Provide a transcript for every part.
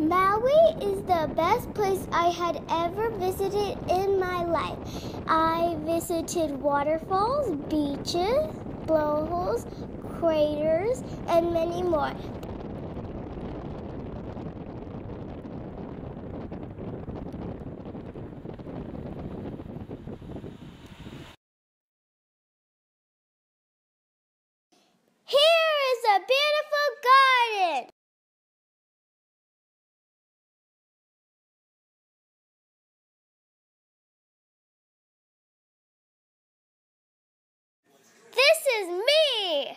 Maui is the best place I had ever visited in my life. I visited waterfalls, beaches, blowholes, craters, and many more. Here is a beautiful garden. This is me.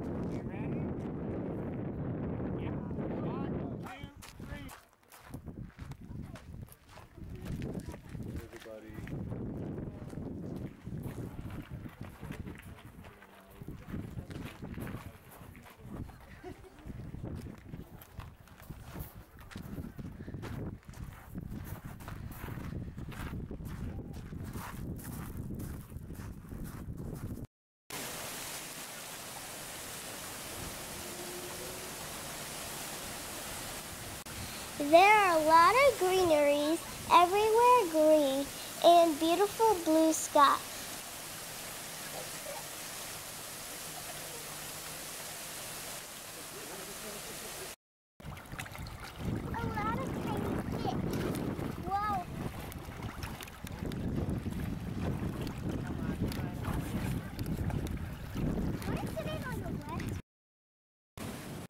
There are a lot of greeneries, everywhere green, and beautiful blue sky.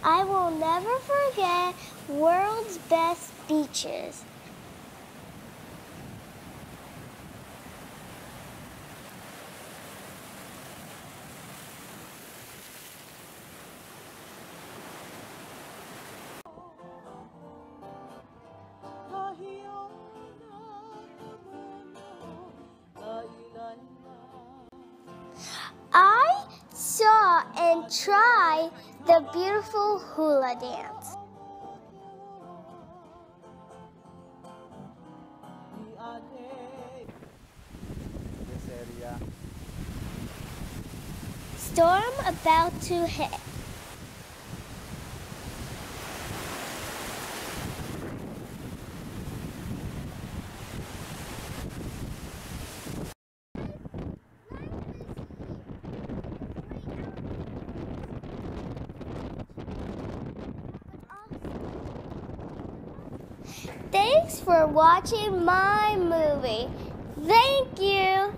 I will never forget world's best beaches. I saw and try the beautiful hula dance. this area. Storm about to hit. Thanks for watching my movie. Thank you.